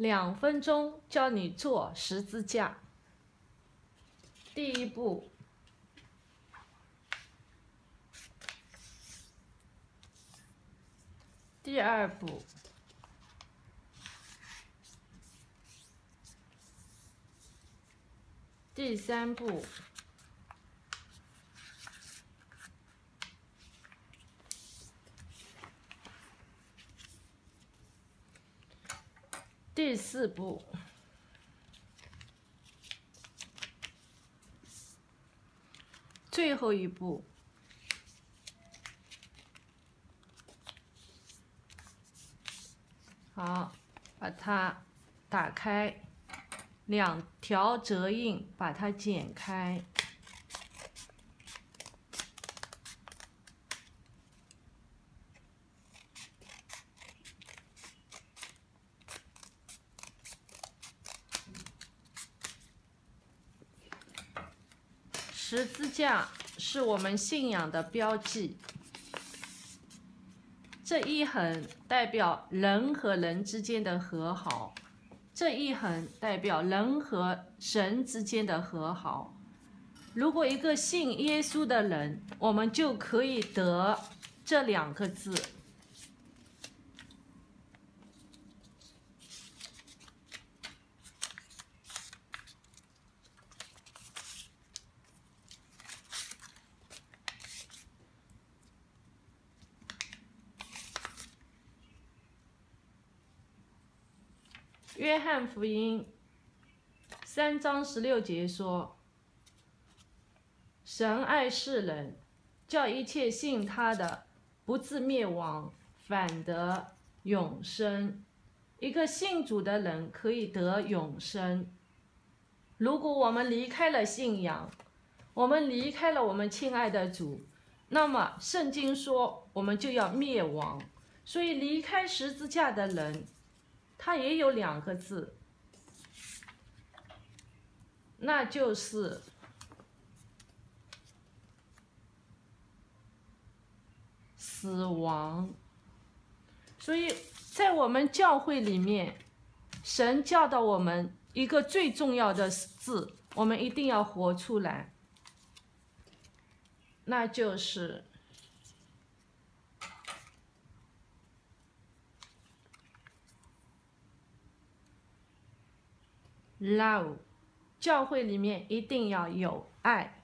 两分钟教你做十字架。第一步，第二步，第三步。第四步，最后一步，好，把它打开，两条折印把它剪开。十字架是我们信仰的标记，这一横代表人和人之间的和好，这一横代表人和神之间的和好。如果一个信耶稣的人，我们就可以得这两个字。约翰福音三章十六节说：“神爱世人，叫一切信他的不自灭亡，反得永生。一个信主的人可以得永生。如果我们离开了信仰，我们离开了我们亲爱的主，那么圣经说我们就要灭亡。所以离开十字架的人。”它也有两个字，那就是死亡。所以在我们教会里面，神教导我们一个最重要的字，我们一定要活出来，那就是。Love，教会里面一定要有爱。